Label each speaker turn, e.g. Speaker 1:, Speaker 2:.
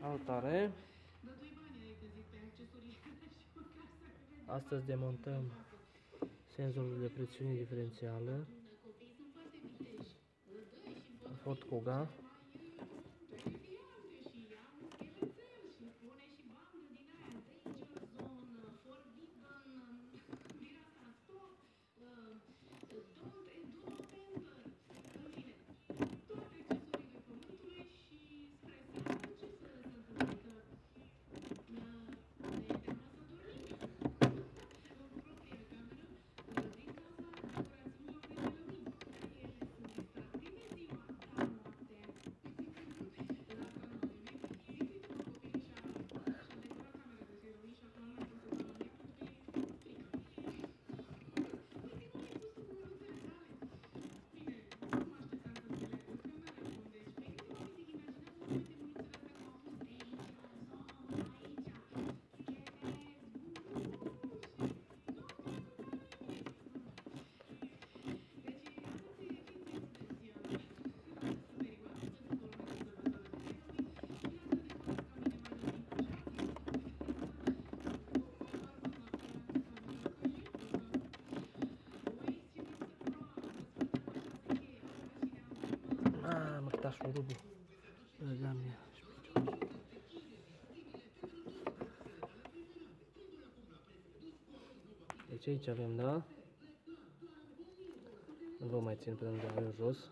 Speaker 1: Salutare! Astăzi demontăm senzorul de presiune diferențială. Ford Kuga Mamă, cât așa rubul. Doamne, Deci aici avem, da? Nu vă mai țin până de jos.